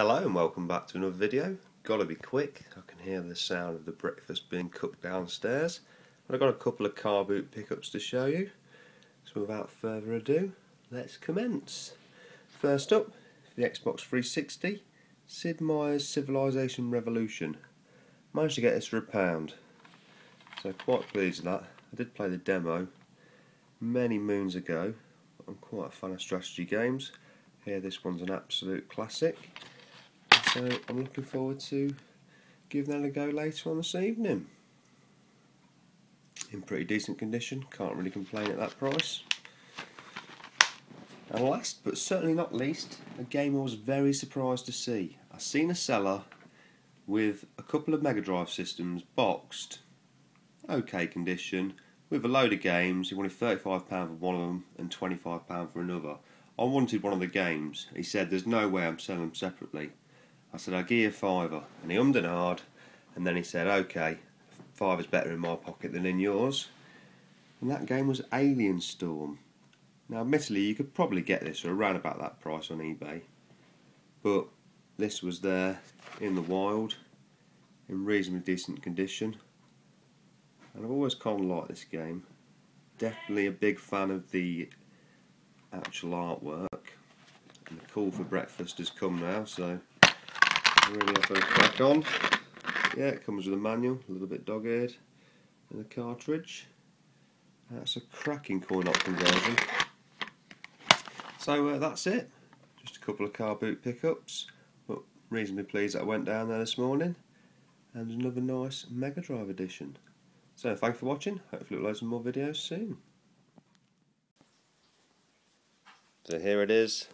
Hello and welcome back to another video. Gotta be quick, I can hear the sound of the breakfast being cooked downstairs. I've got a couple of car boot pickups to show you. So without further ado, let's commence. First up, the Xbox 360, Sid Meier's Civilization Revolution. Managed to get this for a pound. So quite pleased with that. I did play the demo many moons ago. I'm quite a fan of strategy games. Here this one's an absolute classic. So I'm looking forward to giving that a go later on this evening. In pretty decent condition, can't really complain at that price. And last but certainly not least, a game I was very surprised to see. I seen a seller with a couple of Mega Drive systems boxed, okay condition, with a load of games. He wanted £35 for one of them and £25 for another. I wanted one of the games. He said, There's no way I'm selling them separately. I said, I'll give you a fiver. And he ummed and hard, and then he said, okay, fiver's better in my pocket than in yours. And that game was Alien Storm. Now, admittedly, you could probably get this for around about that price on eBay. But this was there in the wild, in reasonably decent condition. And I've always kind of liked this game. Definitely a big fan of the actual artwork. And the call for breakfast has come now, so really have to crack on. Yeah, it comes with a manual, a little bit dog-eared, and a cartridge. That's a cracking coin-op conversion. So uh, that's it. Just a couple of car boot pickups, but reasonably pleased that I went down there this morning. And another nice Mega Drive edition. So thanks for watching. Hopefully we'll load some more videos soon. So here it is,